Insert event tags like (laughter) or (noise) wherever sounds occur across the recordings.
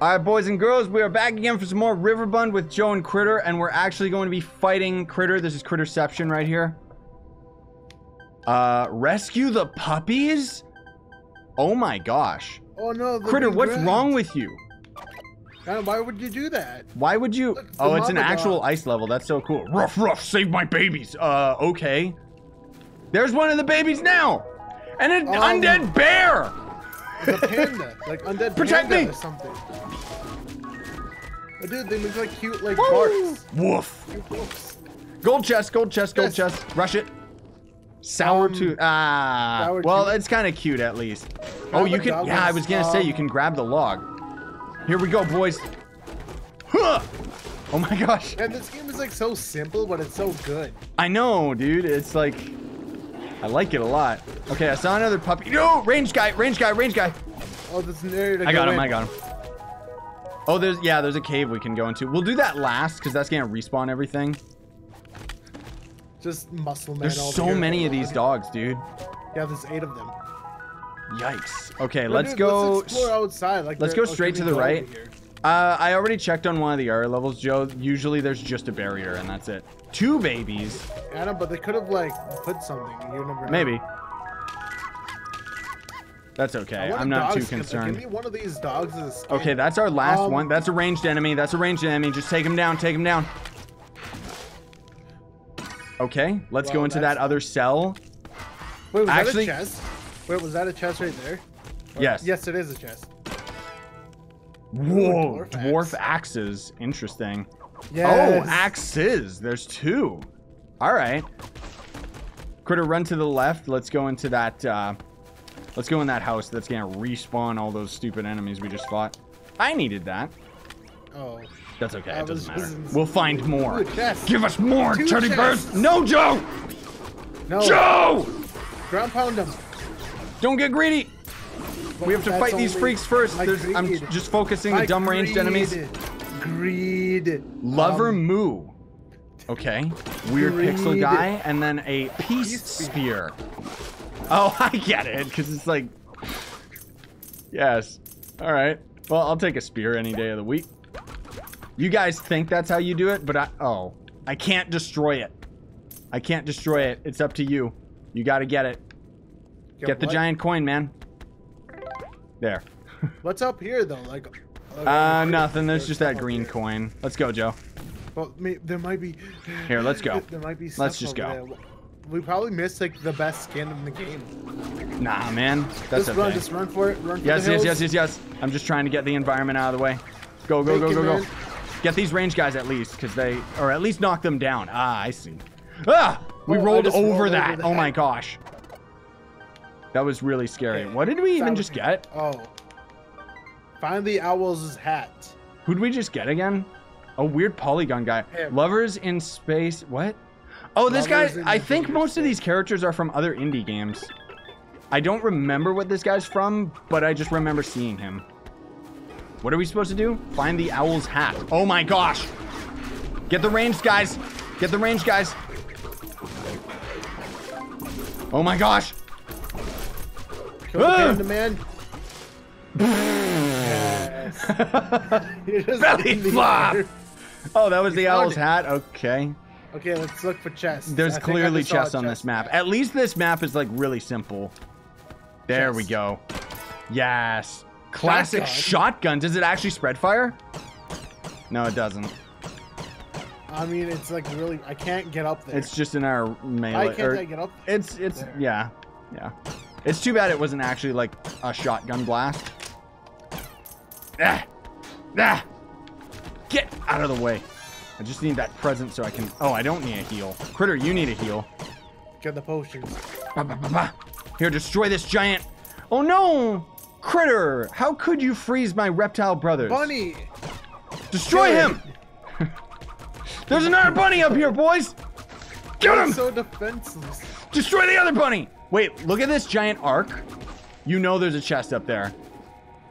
All right, boys and girls, we are back again for some more RiverBond with Joe and Kritter, and we're actually going to be fighting Kritter. This is Kritterception right here. Uh, rescue the puppies? Oh my gosh. Oh no, Kritter, what's wrong with you? God, why would you do that? Why would you? Look, Oh, it's an actual dog. ice level. That's so cool. Ruff, ruff, save my babies. Uh, okay. There's one of the babies now. And an Um, undead bear. The panda, like undead Protect panda me! or something. Oh, dude, they look like cute, like Woo! barks. Woof. Gold chest, gold chest, gold Yes. chest. Rush it. Sour Um, tooth. Ah. sour well, tooth. it's kind of cute at least. I Oh, you can. Yeah, I was gonna say you um, can grab the log. Here we go, boys. Huh! Oh my gosh. And this game is like so simple, but it's so good. I know, dude. It's like. I like it a lot. Okay, I saw another puppy. No! Range guy, range guy, range guy. Oh, this is area to I got him, in. I got him. Oh, there's. Yeah, there's a cave we can go into. We'll do that last because that's gonna respawn everything. Just muscle man. There's so many of these dogs, dude. Yeah, there's eight of them. Yikes. Okay, No, let's dude, go. Let's explore outside. Like, let's go straight to the right. Uh, I already checked on one of the area levels, Joe. Usually there's just a barrier and that's it. Two babies, I know, but they could have like put something. You never know. That's okay. I'm not too concerned. Give me one of these dogs as a. Okay, that's our last Um, one. That's a ranged enemy. That's a ranged enemy. Just take him down. Take him down. Okay, let's go into that other cell. Wait, was actually- that a chest? Wait, was that a chest right there? Or- Yes. Yes, it is a chest. Whoa, dwarf dwarf axe. axes. Interesting. Yes. Oh, axes. There's two. All right. Kritter, run to the left. Let's go into that. Uh, let's go in that house. That's gonna respawn all those stupid enemies we just fought. I needed that. Oh. That's okay. I It doesn't matter. We'll find more. Ooh, a chest. Give us more, Two bears. chests. No, Joe. No. Joe, Ground pound them. don't get greedy. We have to fight these freaks first. There's, I'm just focusing the My dumb ranged enemies. Greed. Greed. Lover Um, Moo. Okay. Weird pixel guy, and then a peace Peace spear. (laughs) Oh, I get it, because it's like. Yes. All right. Well, I'll take a spear any day of the week. You guys think that's how you do it, but I. Oh. I can't destroy it. I can't destroy it. It's up to you. You gotta get it. Get the what? giant coin, man. There. (laughs) What's up here though? Like. Uh, nothing. There's just that green coin. Let's go, Joe. Well, may, there might be. Here, let's go. (laughs) There might be. Let's just go. there. We probably missed like the best skin in the game. Nah, man. That's just run, just run for it. Run for Yes, yes, yes, yes, yes. I'm just trying to get the environment out of the way. Go, go, go, go, go. Get these range guys at least, because they, or at least knock them down. Ah, I see. Ah! We Oh, rolled over rolled over that. that. Oh my gosh. That was really scary. Okay, What did we even just get? Oh. Find the owl's hat. Who'd we just get again? A weird polygon guy. Him. Lovers in space. What? Oh, this guy. I think most of these characters are from other indie games. I don't remember what this guy's from, but I just remember seeing him. What are we supposed to do? Find the owl's hat. Oh my gosh. Get the range, guys. Get the range, guys. Oh my gosh. Kill the Ah! panda man. (laughs) yes. (laughs) Belly flop. Oh, that was the owl's it. hat. Okay. Okay, let's look for chests. There's I clearly chests on this map. At least this map is like really simple. There we go. Yes. Classic Shotgun? shotgun. Does it actually spread fire? No, it doesn't. I mean, it's like really. I can't get up there. It's just in our melee. Why can't or- I get up? There. It's it's There. yeah, yeah. It's too bad it wasn't actually like a shotgun blast. Ah, ah. Get out of the way. I just need that present so I can. Oh, I don't need a heal. Kritter, you need a heal. Get the potions. Ba, ba, ba, ba. Here, destroy this giant. Oh no! Kritter, how could you freeze my reptile brothers? Bunny. Destroy him! (laughs) There's another bunny up here, boys! Get him! So defenseless. Destroy the other bunny! Wait, look at this giant arc. You know there's a chest up there.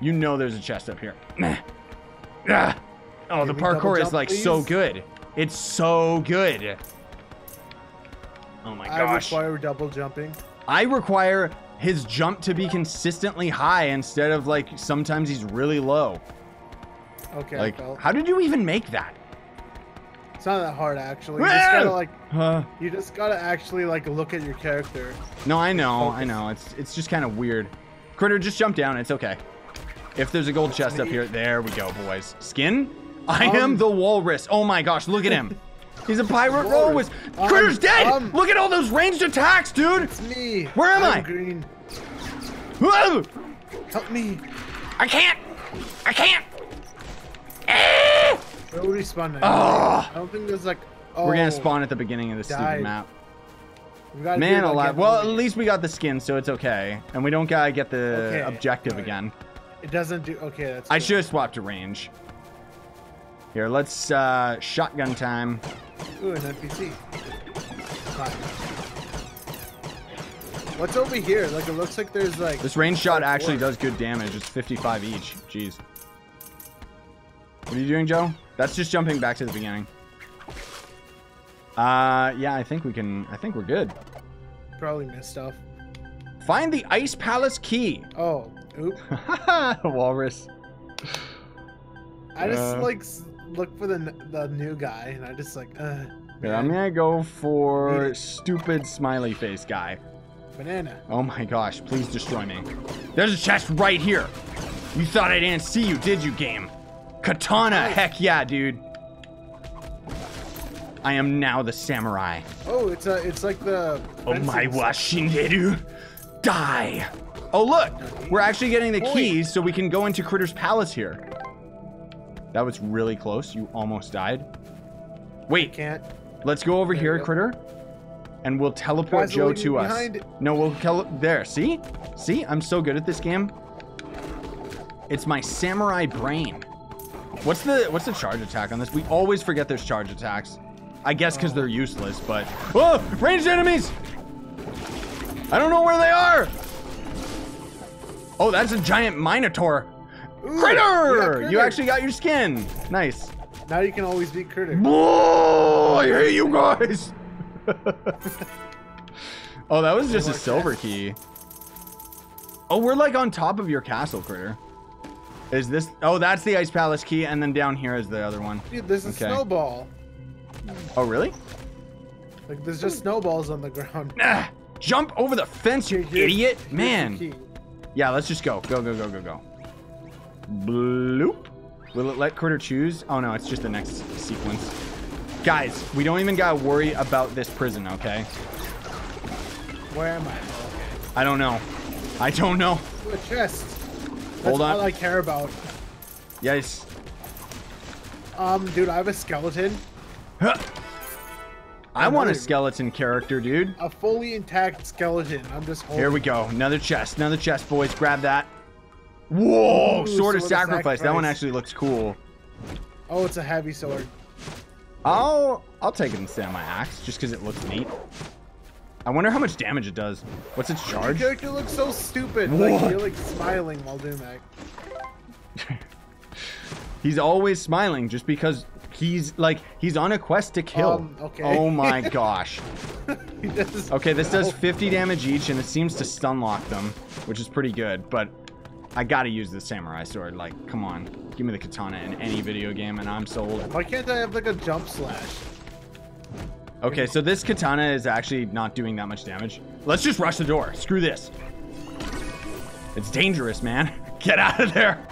You know there's a chest up here. Meh. (clears throat) Ah. Oh, the Can we double parkour is jump, like so good. It's so good. Oh my gosh. I gosh. require double jumping. I require his jump to be consistently high instead of like sometimes he's really low. Okay, Like, how did you even make that? It's not that hard actually. You just gotta like, Uh, you just gotta actually like look at your character. no, I know, I know. It's it's just kind of weird. Kritter, just jump down. It's okay. If there's a gold chest up here, there we go, boys. Skin? I Um, am the walrus. Oh my gosh, look at him. (laughs) He's a pirate Walrus. walrus. Um, Kritter's dead. um, look at all those ranged attacks, dude. It's me. Where am I'm I? Green. Whoa! Help me. I can't. I can't. Eh! Where would we spawn next? Ah. I don't think there's like. Oh, We're gonna spawn at the beginning of the stupid map. we Man alive. Well, at least we got the skin, so it's okay. And we don't gotta get the Okay, objective alright. again. it doesn't do. Okay, that's. I cool. should have swapped to range. Here, let's uh, shotgun time. Ooh, an NPC. What's over here? Like it looks like there's like. This range shot actually does good damage. It's 55 each. Jeez. What are you doing, Joe? That's just jumping back to the beginning. Uh, yeah, I think we can. I think we're good. Probably missed stuff. Find the Ice Palace key. Oh, oop. (laughs) Walrus. I just Uh. like look for the the new guy, and I just like, uh, I'm gonna go for stupid smiley face guy. banana. Oh my gosh, please destroy me. There's a chest right here. You thought I didn't see you, did you, game? Katana, heck yeah, dude. I am now the samurai. Oh, it's a, it's like the. Oh my fencing wa. Die. Oh look, we're actually getting the keys so we can go into Kritter's Palace here. That was really close. You almost died. Wait, Can't. Let's go over There here, go. Kritter. And we'll teleport Guys Joe to us. behind. No, we'll tele- there. See? See? I'm so good at this game. It's my samurai brain. What's the what's the charge attack on this? We always forget there's charge attacks. I guess because they're useless, but oh, ranged enemies! I don't know where they are. Oh, that's a giant minotaur. Ooh, Kritter! yeah, You actually got your skin. Nice. Now you can always beat Kritter. Oh, I hate you guys. (laughs) oh, that was just a silver key. Oh, we're like on top of your castle, Kritter. Is this? Oh, that's the ice palace key, and then down here is the other one. Dude, there's a Okay. snowball. Oh, really? Like there's just snowballs on the ground. Ah, jump over the fence, you idiot! Man. Yeah, let's just go. Go, go, go, go, go. Bloop. Will it let Kritter choose? Oh no, it's just the next sequence. Guys, we don't even gotta worry about this prison, okay? Where am I? Okay. I don't know. I don't know. A chest. That's Hold on. all I care about. Yes. Um, dude, I have a skeleton. Huh. I want a skeleton character, dude. A fully intact skeleton. I'm just holding. Here we go. Another chest. Another chest, boys. Grab that. Whoa! Ooh, sword of sword of sacrifice. That one actually looks cool. Oh, it's a heavy sword. I'll I'll take it instead of my axe, just because it looks neat. I wonder how much damage it does. What's its Your charge? character looks so stupid. What? Like you're like smiling while doing that. (laughs) He's always smiling just because he's like he's on a quest to kill. Um, okay. Oh my (laughs) gosh. Okay, this does Oh, 50 damage each, and it seems to stun lock them, which is pretty good. But I gotta use the samurai sword. Like, come on, give me the katana in any video game, and I'm sold. Why can't I have like a jump slash? Okay, so this katana is actually not doing that much damage. Let's just rush the door. Screw this. It's dangerous, man. (laughs) Get out of there.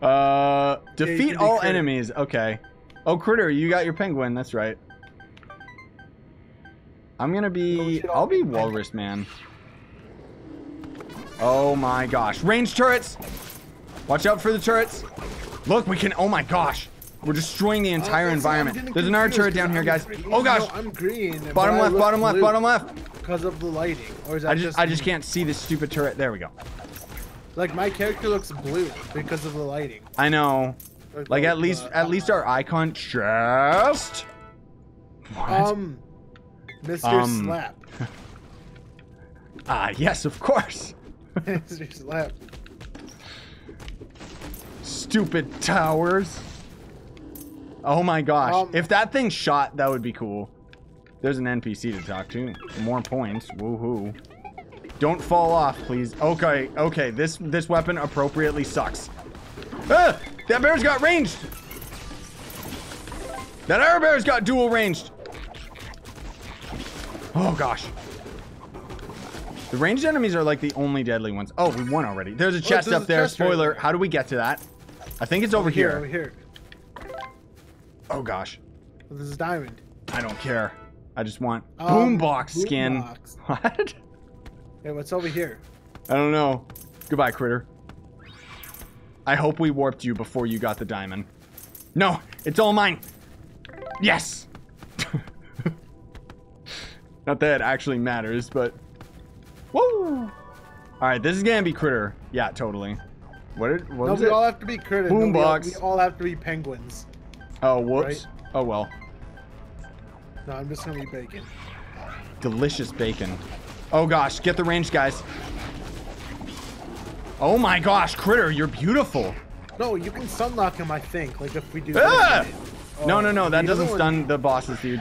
Uh, defeat do all Kritter. enemies. Okay. Oh, Kritter, you got your penguin. That's right. I'm gonna be. I'll be be walrus man. Oh my gosh! Range turrets. Watch out for the turrets. Look, we can. Oh my gosh! We're destroying the entire Uh, that's what I'm environment. There's another turret down here, I'm guys. green. Oh gosh! No, I'm green. Bottom left, bottom left, bottom left. Because of the lighting, or is that I just, just I just can't see this stupid turret. There we go. Like my character looks blue because of the lighting. I know. Like the- at least, at least our icon chest. What? Um, Mr. Um, Slap. (laughs) ah, yes, of course. (laughs) Slap. Stupid towers. Oh my gosh. Um, if that thing shot, that would be cool. There's an NPC to talk to. More points. Woohoo. Don't fall off, please. Okay, okay. This this weapon appropriately sucks. Ah! That bear's got ranged. That other bear's got dual ranged. Oh gosh. The ranged enemies are like the only deadly ones. Oh, we won already. There's a chest there's up there. chest Spoiler. there. How do we get to that? I think it's over, here. Over here. Oh gosh. This is diamond. I don't care. I just want Um, boombox skin. boombox. (laughs) What? Hey, what's over here? I don't know. Goodbye, Kritter. I hope we warped you before you got the diamond. No, it's all mine. Yes. (laughs) Not that it actually matters, but woo. All right, this is gonna be Kritter. Yeah, totally. What? Did, what No, was we it? all have to be Kritters. No, we, Boombox. we all have to be penguins. oh, whoops. right? Oh well. No, I'm just gonna eat bacon. Delicious bacon. Oh gosh, get the range, guys. Oh my gosh, Kritter, you're beautiful. No, you can sunlock him. I think. Like if we do. Ah! this. No, Oh, no, no, that doesn't one- stun the bosses, dude.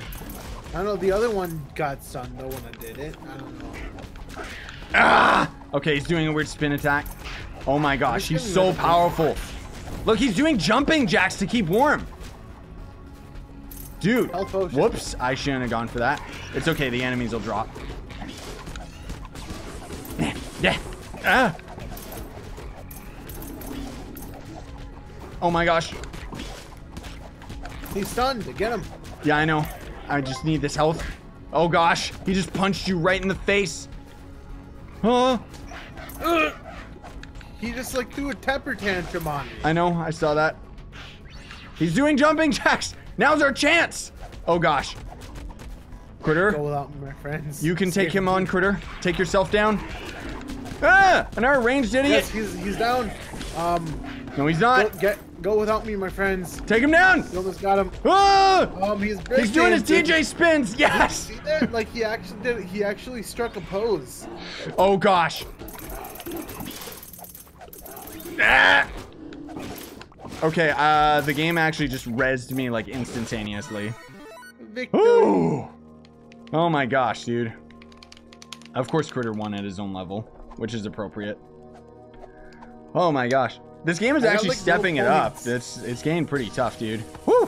I don't know. The other one got stunned. No one that did it. I don't know. Ah! Okay, he's doing a weird spin attack. Oh my gosh, he's so powerful. Look, he's doing jumping jacks to keep warm. Dude, whoops, I shouldn't have gone for that. It's okay, the enemies will drop. Yeah. Ah. Oh my gosh. He's stunned. Get him. Yeah, I know. I just need this health. Oh gosh, he just punched you right in the face. Huh? He just like threw a temper tantrum on me. I know, I saw that. He's doing jumping jacks. Now's our chance. Oh gosh. Kritter, Go without my friends. you can take him me. on, Kritter. Take yourself down. Ah! Another ranged idiot. Yes, he's he's down. Um, No, he's go, not. get go without me, my friends. Take him down. You almost got him. Ah! Um, he's He's doing his DJ spins. Yes. See that? Like he actually did. He actually struck a pose. Oh gosh. Ah! Okay, uh, the game actually just rezzed me like instantaneously. Victory. Ooh. Oh my gosh, dude. Of course, Kritter won at his own level, which is appropriate. Oh my gosh. This game is actually stepping it up. It's it's getting pretty tough, dude. Woo!